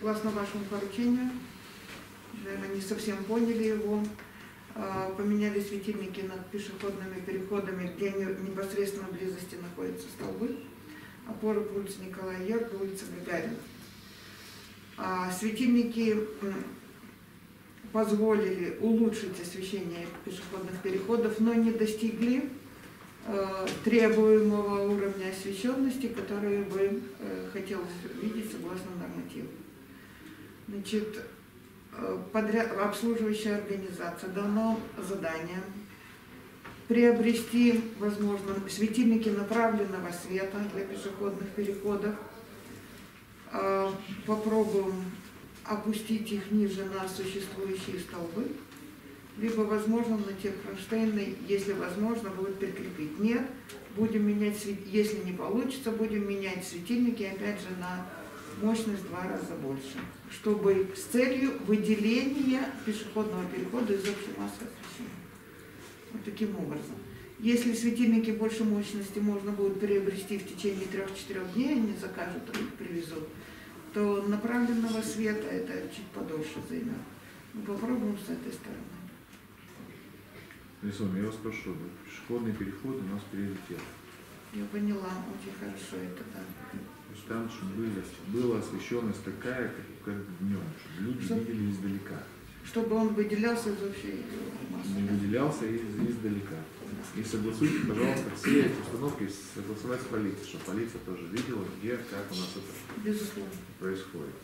Согласно вашему поручению, наверное, не совсем поняли его, а, поменяли светильники над пешеходными переходами, где не- непосредственно в близости находятся столбы. Опоры по улице Николая Ярко, улица Гагарина. А Светильники позволили улучшить освещение пешеходных переходов, но не достигли э, требуемого уровня освещенности, который бы э, хотелось видеть согласно нормативу. Значит, э, подряд, обслуживающая организация дано задание приобрести, возможно, светильники направленного света для пешеходных переходов. Э, Попробуем опустить их ниже на существующие столбы, либо, возможно, на те кронштейны, если возможно, будет прикрепить. Нет, будем менять, если не получится, будем менять светильники, опять же, на мощность в два раза больше, чтобы с целью выделения пешеходного перехода из общей массы освещения. Вот таким образом. Если светильники больше мощности можно будет приобрести в течение трех-четырех дней, они закажут и привезут, то направленного света это чуть подольше займет. Мы попробуем с этой стороны. Александр, я вас прошу, пешеходный переход у нас приоритет. Я поняла, очень хорошо это, да. Там, чтобы были, была освещенность такая, как, как днем, чтобы люди Чтоб- видели издалека. Чтобы он выделялся из общей массы. выделялся из, издалека. И согласуйте, пожалуйста, все эти установки согласовать с полицией, чтобы полиция тоже видела, где, как у нас это Безусловно. происходит.